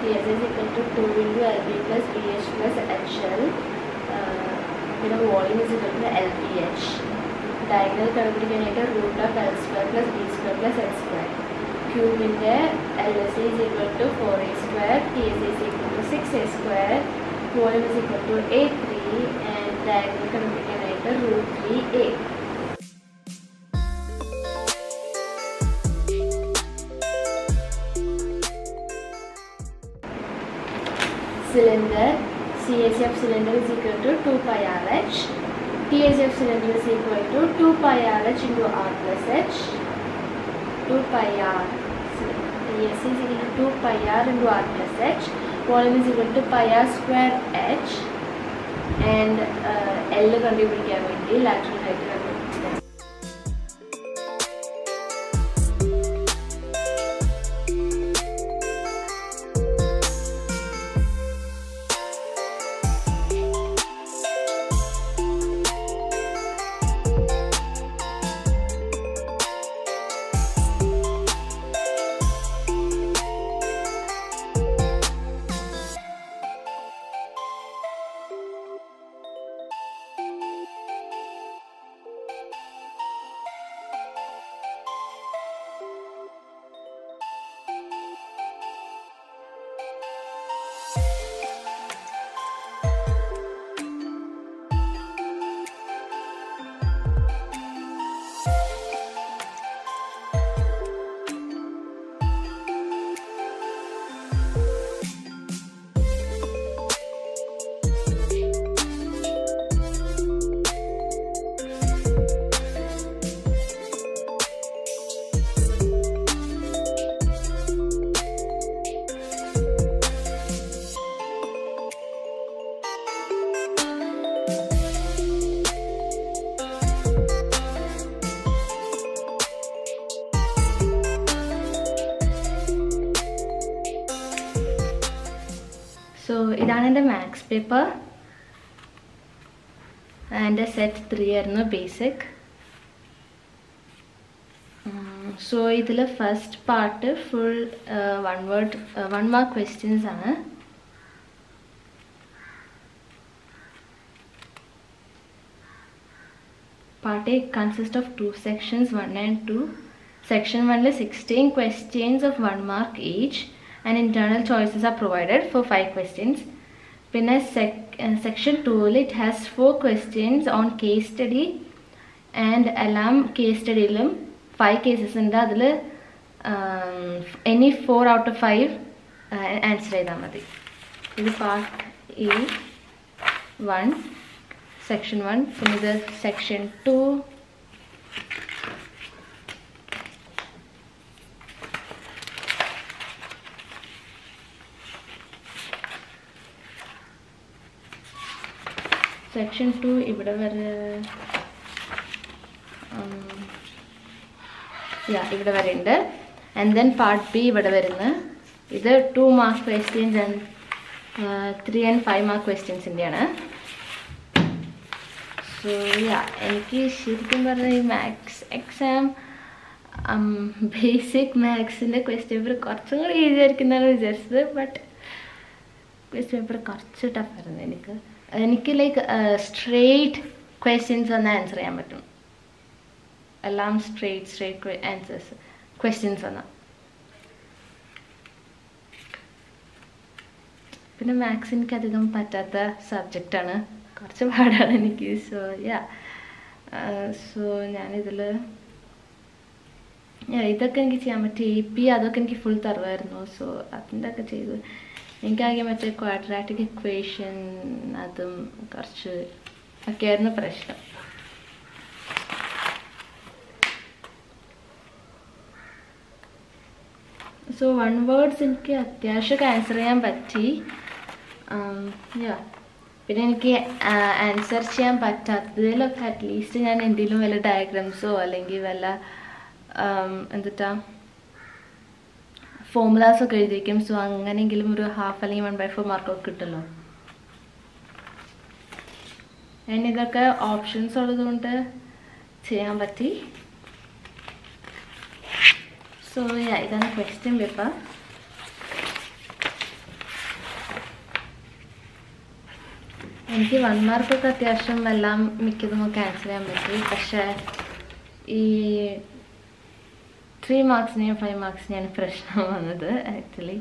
H. TSA is equal to 2 into LB plus BH plus HL. Uh, പിന്നെ volume is equal to l b h diagonal കണ്ടുപിടിക്കാനായിട്ട് root of l square plus b square plus l square ക്യൂബിൻ്റെ l s is equal to four a square t s is equal to six a square volume is equal to a three and diagonal കണ്ടുപിടിക്കാനായിട്ട് root three a cylinder CH of cylinder is equal to 2 pi RH TH of cylinder is equal to 2 pi RH into R plus H 2 pi R TS is equal to 2 pi R into R plus H volume is equal to pi R square H and uh, L കണ്ടുപിടിക്കാൻ വേണ്ടി lateral height എൻ്റെ maths paper എൻ്റെ set three ആയിരുന്നു basic so ഇതിൽ first part full one word one mark questions ആണ് Part A consists of two sections, 1 and 2. Section 1 is 16 questions of 1 mark each and internal choices are provided for 5 questions. പിന്നെ section ടൂവിൽ it has four questions on case study and എല്ലാം case സ്റ്റഡിയിലും five cases ഉണ്ട്. അതിൽ any four out of five answer ചെയ്താൽ മതി. ഇത് part A one section one പിന്നെ ഇത് സെക്ഷൻ ടു സെക്ഷൻ ടു ഇവിടെ വരെ യാ ഇവിടെ വരെ ഉണ്ട്. ആൻഡ് ദെൻ പാർട്ട് ബി ഇവിടെ വരുന്നത് ഇത് two mark questions and three and five mark ക്വസ്റ്റ്യൻസിന്റെയാണ് so yeah എനിക്ക് ശരിക്കും പറഞ്ഞാൽ ഈ മാത്സ് എക്സാം ബേസിക് മാത്സിന്റെ ക്വസ്റ്റ്യൻ പേപ്പർ കുറച്ചും കൂടി ഈസി ആയിരിക്കുന്നതാണ് വിചാരിച്ചത് ബട്ട് ക്വസ്റ്റ്യൻ പേപ്പർ കുറച്ച് ടഫായിരുന്നു എനിക്ക്. എനിക്ക് ലൈക്ക് സ്ട്രെയിറ്റ് ക്വസ്റ്റ്യൻസ് ഒന്ന് ആൻസർ ചെയ്യാൻ പറ്റും. എല്ലാം സ്ട്രെയിറ്റ് സ്ട്രെയിറ്റ് ആൻസേഴ്സ് ക്വസ്റ്റ്യൻസ് ഒന്ന് പിന്നെ മാത്സ് എനിക്ക് അധികം പറ്റാത്ത സബ്ജക്റ്റാണ് കുറച്ച് പാടാണ് എനിക്ക് സോ യാ സോ ഞാനിതിൽ ഇതൊക്കെ എനിക്ക് ചെയ്യാൻ പറ്റും എ പി അതൊക്കെ എനിക്ക് ഫുൾ തരുമായിരുന്നു സോ അതിന്റെ ഒക്കെ ചെയ്തു എനിക്കാകെ മറ്റേ ക്വാഡ്രാറ്റിക് ഇക്വേഷൻ അതും കുറച്ച് ഒക്കെയായിരുന്നു പ്രശ്നം. സോ വൺ വേർഡ്സ് എനിക്ക് അത്യാവശ്യം ആൻസർ ചെയ്യാൻ പറ്റി. പിന്നെ എനിക്ക് ആൻസർ ചെയ്യാൻ പറ്റാത്തതിലൊക്കെ അറ്റ്ലീസ്റ്റ് ഞാൻ എന്തെങ്കിലും വല്ല ഡയഗ്രാംസോ അല്ലെങ്കിൽ വല്ല എന്തിട്ടാ? ഫോമുലാസ് ഒക്കെ എഴുതിയിരിക്കും. സോ അങ്ങനെയെങ്കിലും ഒരു ഹാഫ് അല്ലെങ്കിൽ വൺ ബൈ ഫോർ മാർക്കൊക്കെ കിട്ടുമല്ലോ. ഞാൻ ഇതൊക്കെ ഓപ്ഷൻസ് ഉള്ളതുകൊണ്ട് ചെയ്യാൻ പറ്റി. സോ ഇതാണ് ക്വസ്റ്റ്യൻ പേപ്പർ എനിക്ക് വൺ മാർക്കൊക്കെ അത്യാവശ്യം എല്ലാം മിക്കതും ക്യാൻസൽ ചെയ്യാൻ പറ്റി. പക്ഷേ ഈ ത്രീ മാർക്സിനെയും ഫൈവ് മാർക്സിനെയാണ് പ്രശ്നം വന്നത് ആക്ച്വലി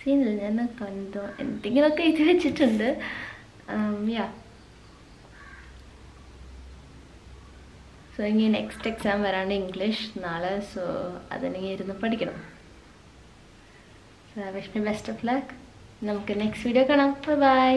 സീനില്ല ഞാൻ കണ്ടോ. എന്തെങ്കിലുമൊക്കെ എഴുതി വെച്ചിട്ടുണ്ട്. യാ സോ ഇനി നെക്സ്റ്റ് എക്സാം വരാണ്ട് ഇംഗ്ലീഷ് നാളെ സോ അതിനെ ഇരുന്ന് പഠിക്കണം. So Vishnu best of luck നമുക്ക് നെക്സ്റ്റ് വീഡിയോ കാണാം. ബൈ